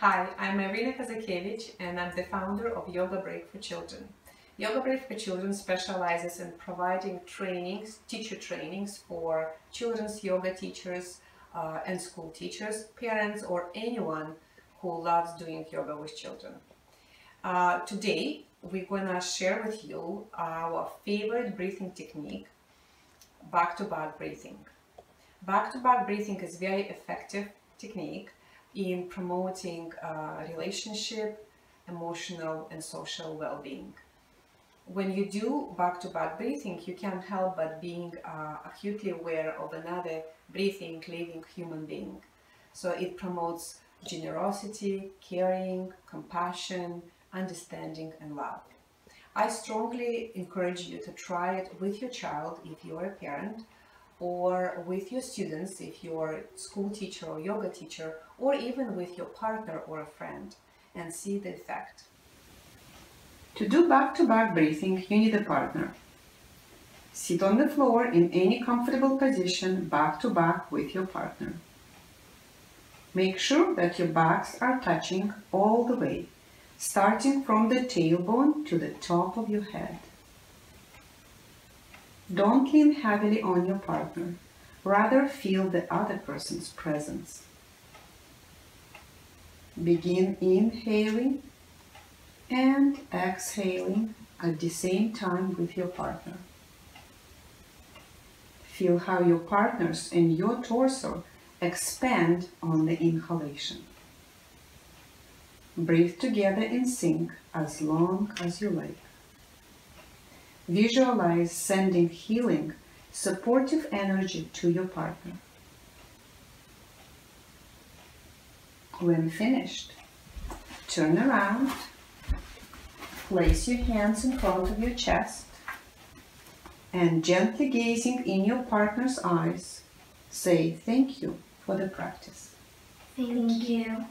Hi, I'm Irina Kazakevic and I'm the founder of Yoga Break for Children. Yoga Break for Children specializes in providing trainings, teacher trainings for children's yoga teachers uh, and school teachers, parents or anyone who loves doing yoga with children. Uh, today, we're gonna share with you our favorite breathing technique, back-to-back -back breathing. Back-to-back -back breathing is very effective technique in promoting uh, relationship, emotional and social well-being. When you do back-to-back -back breathing, you can't help but being uh, acutely aware of another breathing, living human being. So it promotes generosity, caring, compassion, understanding and love. I strongly encourage you to try it with your child if you're a parent or with your students if you're a school teacher or yoga teacher or even with your partner or a friend and see the effect. To do back-to-back -back breathing, you need a partner. Sit on the floor in any comfortable position back-to-back -back with your partner. Make sure that your backs are touching all the way, starting from the tailbone to the top of your head. Don't lean heavily on your partner. Rather feel the other person's presence. Begin inhaling and exhaling at the same time with your partner. Feel how your partners and your torso expand on the inhalation. Breathe together in sync as long as you like. Visualize sending healing, supportive energy to your partner. When finished, turn around, place your hands in front of your chest, and gently gazing in your partner's eyes, say thank you for the practice. Thank you.